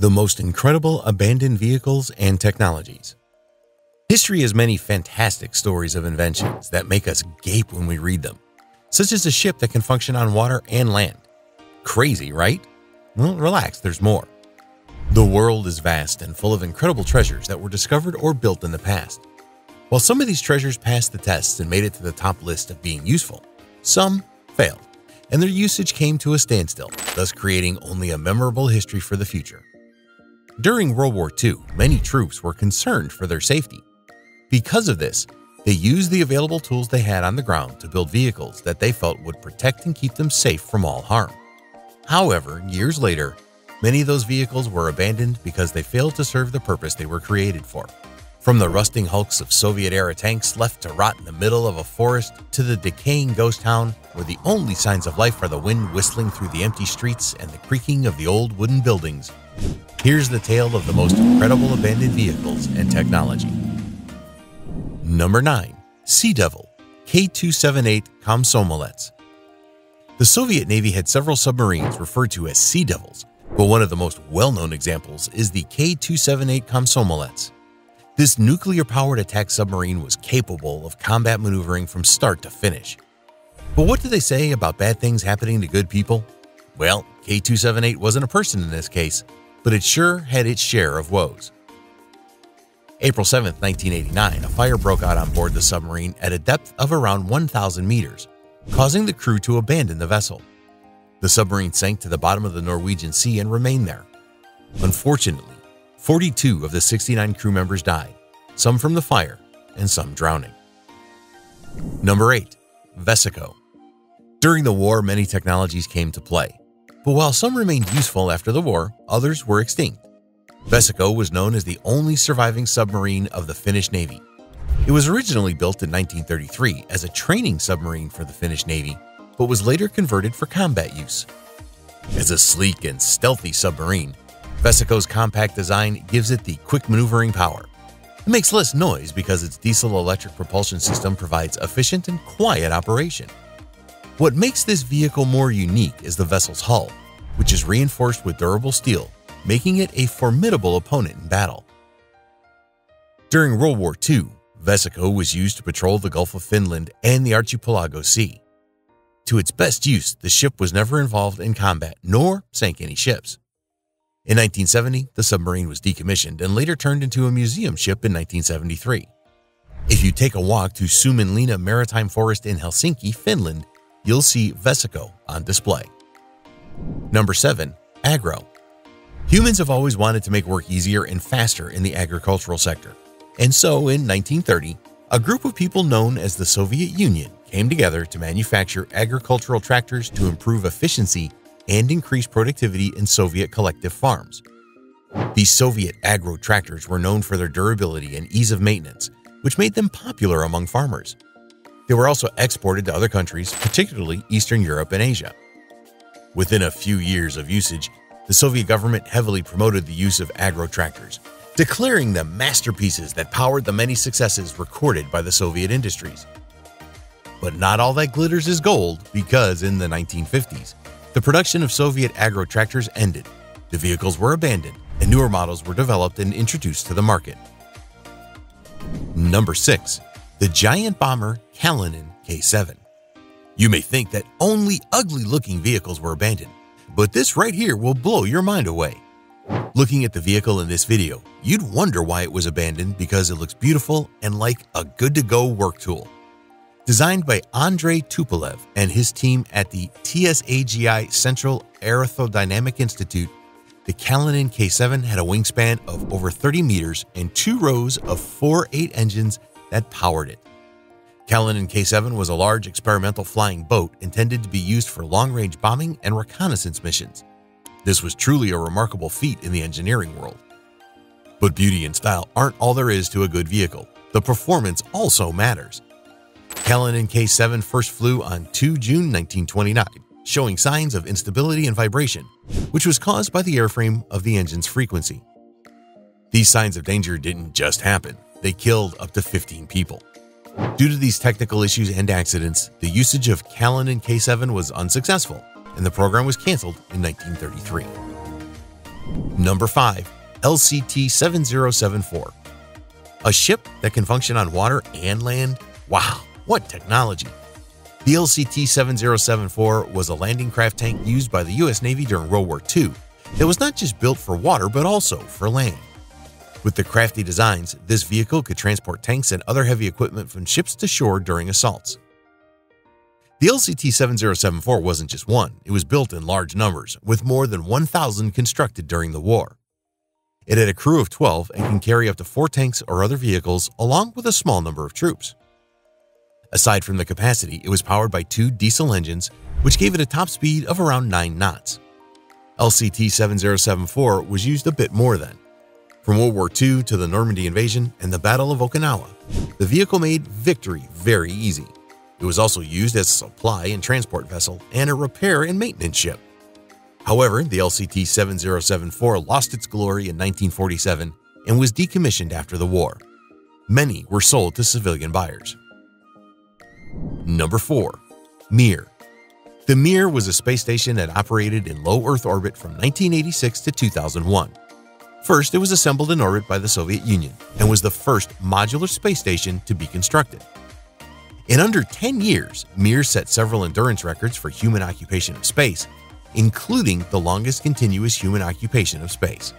The most incredible abandoned vehicles and technologies. History has many fantastic stories of inventions that make us gape when we read them, such as a ship that can function on water and land. Crazy, right? Well, relax, there's more. The world is vast and full of incredible treasures that were discovered or built in the past. While some of these treasures passed the tests and made it to the top list of being useful, some failed, and their usage came to a standstill, thus creating only a memorable history for the future. During World War II, many troops were concerned for their safety. Because of this, they used the available tools they had on the ground to build vehicles that they felt would protect and keep them safe from all harm. However, years later, many of those vehicles were abandoned because they failed to serve the purpose they were created for. From the rusting hulks of Soviet era tanks left to rot in the middle of a forest to the decaying ghost town where the only signs of life are the wind whistling through the empty streets and the creaking of the old wooden buildings, here's the tale of the most incredible abandoned vehicles and technology. Number 9. Sea Devil K 278 Komsomolets. The Soviet Navy had several submarines referred to as Sea Devils, but one of the most well known examples is the K 278 Komsomolets. This nuclear powered attack submarine was capable of combat maneuvering from start to finish. But what do they say about bad things happening to good people? Well, K 278 wasn't a person in this case, but it sure had its share of woes. April 7, 1989, a fire broke out on board the submarine at a depth of around 1,000 meters, causing the crew to abandon the vessel. The submarine sank to the bottom of the Norwegian Sea and remained there. Unfortunately, 42 of the 69 crew members died, some from the fire and some drowning. Number 8. Vesikko. During the war, many technologies came to play, but while some remained useful after the war, others were extinct. Vesikko was known as the only surviving submarine of the Finnish Navy. It was originally built in 1933 as a training submarine for the Finnish Navy, but was later converted for combat use. As a sleek and stealthy submarine, Vesikko's compact design gives it the quick maneuvering power. It makes less noise because its diesel-electric propulsion system provides efficient and quiet operation. What makes this vehicle more unique is the vessel's hull, which is reinforced with durable steel, making it a formidable opponent in battle. During World War II, Vesikko was used to patrol the Gulf of Finland and the Archipelago Sea. To its best use, the ship was never involved in combat nor sank any ships. In 1970, the submarine was decommissioned and later turned into a museum ship in 1973. If you take a walk to Suomenlinna Maritime Forest in Helsinki, Finland, you'll see Vesikko on display. Number 7. Agro Humans have always wanted to make work easier and faster in the agricultural sector. And so, in 1930, a group of people known as the Soviet Union came together to manufacture agricultural tractors to improve efficiency and increase productivity in Soviet collective farms. These Soviet agro tractors were known for their durability and ease of maintenance, which made them popular among farmers. They were also exported to other countries, particularly Eastern Europe and Asia. Within a few years of usage, the Soviet government heavily promoted the use of agro tractors, declaring them masterpieces that powered the many successes recorded by the Soviet industries. But not all that glitters is gold because in the 1950s, the production of Soviet agro tractors ended, the vehicles were abandoned, and newer models were developed and introduced to the market. Number 6. The giant bomber Kalinin K-7 You may think that only ugly-looking vehicles were abandoned, but this right here will blow your mind away. Looking at the vehicle in this video, you'd wonder why it was abandoned because it looks beautiful and like a good-to-go work tool. Designed by Andrei Tupolev and his team at the TSAGI Central Aerodynamic Institute, the Kalinin K7 had a wingspan of over 30 meters and two rows of 4-8 engines that powered it. Kalinin K7 was a large experimental flying boat intended to be used for long-range bombing and reconnaissance missions. This was truly a remarkable feat in the engineering world. But beauty and style aren't all there is to a good vehicle. The performance also matters. Kalinin K7 first flew on 2 June 1929, showing signs of instability and vibration, which was caused by the airframe of the engine's frequency. These signs of danger didn't just happen, they killed up to 15 people. Due to these technical issues and accidents, the usage of Kalinin K7 was unsuccessful, and the program was canceled in 1933. Number 5. LCT 7074. A ship that can function on water and land? Wow, what technology! The LCT 7074 was a landing craft tank used by the US Navy during World War II that was not just built for water but also for land. With the crafty designs, this vehicle could transport tanks and other heavy equipment from ships to shore during assaults. The LCT 7074 wasn't just one, it was built in large numbers, with more than 1,000 constructed during the war. It had a crew of 12 and can carry up to four tanks or other vehicles, along with a small number of troops. Aside from the capacity, it was powered by two diesel engines, which gave it a top speed of around 9 knots. LCT 7074 was used a bit more then. From World War II to the Normandy invasion and the Battle of Okinawa, the vehicle made victory very easy. It was also used as a supply and transport vessel and a repair and maintenance ship. However, the LCT 7074 lost its glory in 1947 and was decommissioned after the war. Many were sold to civilian buyers. Number 4. Mir. The Mir was a space station that operated in low Earth orbit from 1986 to 2001. First, it was assembled in orbit by the Soviet Union and was the first modular space station to be constructed. In under 10 years, Mir set several endurance records for human occupation of space, including the longest continuous human occupation of space.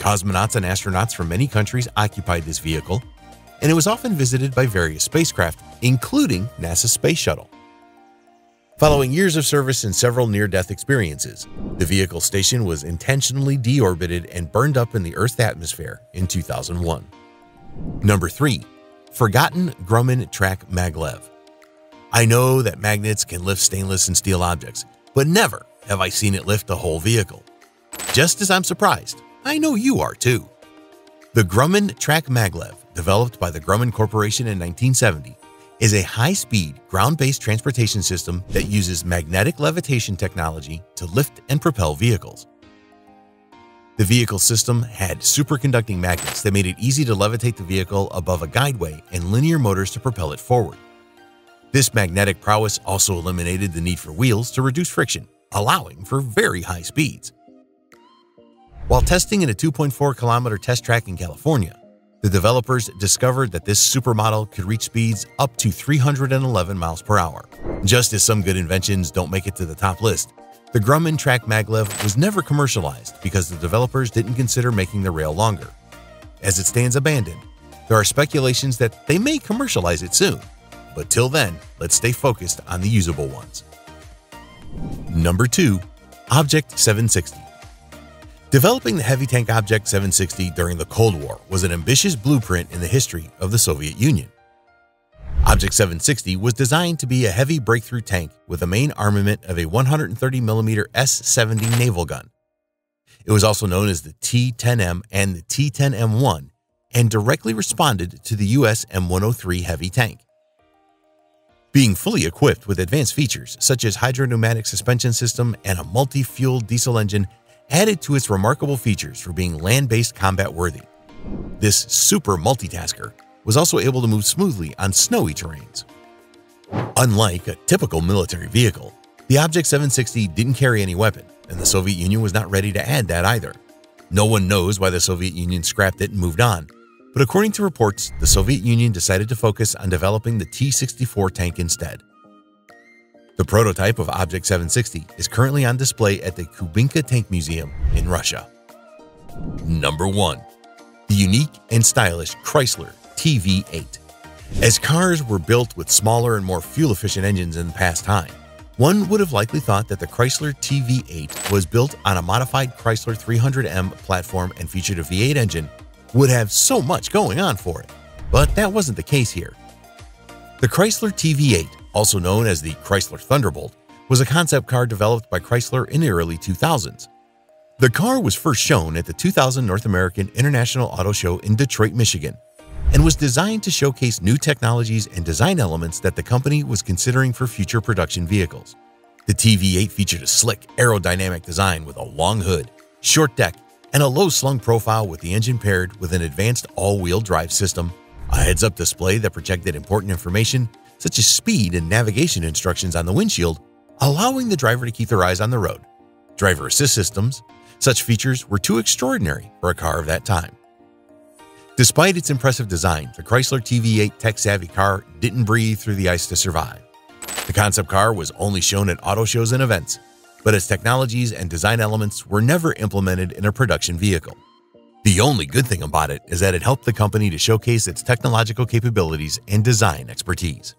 Cosmonauts and astronauts from many countries occupied this vehicle, and it was often visited by various spacecraft, including NASA's Space Shuttle. Following years of service and several near-death experiences, the vehicle station was intentionally deorbited and burned up in the Earth's atmosphere in 2001. Number 3. Forgotten Grumman Track Maglev I know that magnets can lift stainless and steel objects, but never have I seen it lift a whole vehicle. Just as I'm surprised, I know you are too. The Grumman Track Maglev developed by the Grumman Corporation in 1970, is a high-speed, ground-based transportation system that uses magnetic levitation technology to lift and propel vehicles. The vehicle system had superconducting magnets that made it easy to levitate the vehicle above a guideway and linear motors to propel it forward. This magnetic prowess also eliminated the need for wheels to reduce friction, allowing for very high speeds. While testing in a 2.4 kilometer test track in California, the developers discovered that this supermodel could reach speeds up to 311 miles per hour. Just as some good inventions don't make it to the top list, the Grumman Track Maglev was never commercialized because the developers didn't consider making the rail longer. As it stands abandoned, there are speculations that they may commercialize it soon, but till then, let's stay focused on the usable ones. Number 2. Object 760 Developing the heavy tank Object 760 during the Cold War was an ambitious blueprint in the history of the Soviet Union. Object 760 was designed to be a heavy breakthrough tank with a main armament of a 130mm S-70 naval gun. It was also known as the T-10M and the T-10M1 and directly responded to the US M103 heavy tank. Being fully equipped with advanced features such as hydropneumatic suspension system and a multi-fuel diesel engine added to its remarkable features for being land-based combat worthy. This super multitasker was also able to move smoothly on snowy terrains. Unlike a typical military vehicle, the Object 760 didn't carry any weapon, and the Soviet Union was not ready to add that either. No one knows why the Soviet Union scrapped it and moved on, but according to reports, the Soviet Union decided to focus on developing the T-64 tank instead. The prototype of Object 760 is currently on display at the Kubinka Tank Museum in Russia. Number 1. The unique and stylish Chrysler TV8. As cars were built with smaller and more fuel-efficient engines in the past time, one would have likely thought that the Chrysler TV8 was built on a modified Chrysler 300M platform and featured a V8 engine would have so much going on for it. But that wasn't the case here. The Chrysler TV8 also known as the Chrysler Thunderbolt, was a concept car developed by Chrysler in the early 2000s. The car was first shown at the 2000 North American International Auto Show in Detroit, Michigan, and was designed to showcase new technologies and design elements that the company was considering for future production vehicles. The TV8 featured a slick, aerodynamic design with a long hood, short deck, and a low-slung profile with the engine paired with an advanced all-wheel drive system, a heads-up display that projected important information, such as speed and navigation instructions on the windshield, allowing the driver to keep their eyes on the road, driver assist systems, Such features were too extraordinary for a car of that time. Despite its impressive design, the Chrysler TV8 tech-savvy car didn't breathe through the ice to survive. The concept car was only shown at auto shows and events, but its technologies and design elements were never implemented in a production vehicle. The only good thing about it is that it helped the company to showcase its technological capabilities and design expertise.